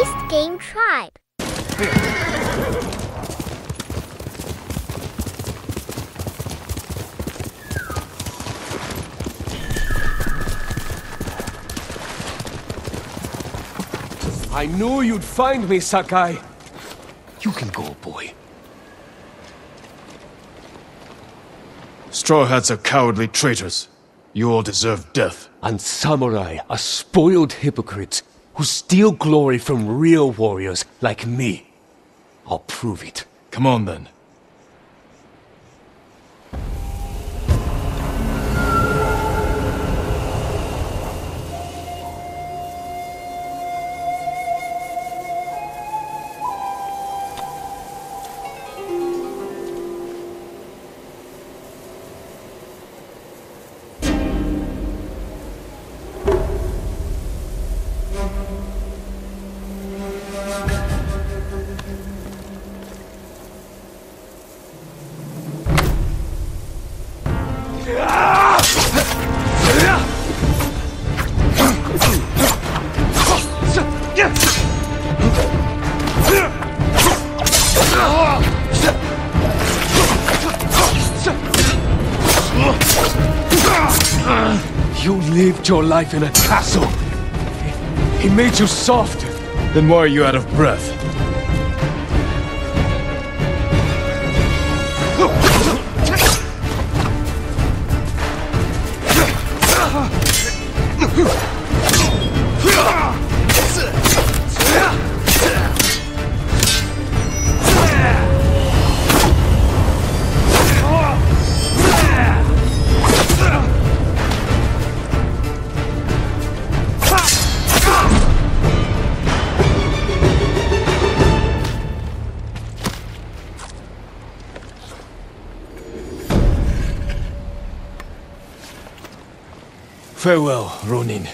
Beast Game Tribe. I knew you'd find me, Sakai. You can go, boy. Straw Hats are cowardly traitors. You all deserve death. And samurai are spoiled hypocrites who steal glory from real warriors like me. I'll prove it. Come on then. You lived your life in a castle. He made you soft. Then why are you out of breath? Farewell, Ronin.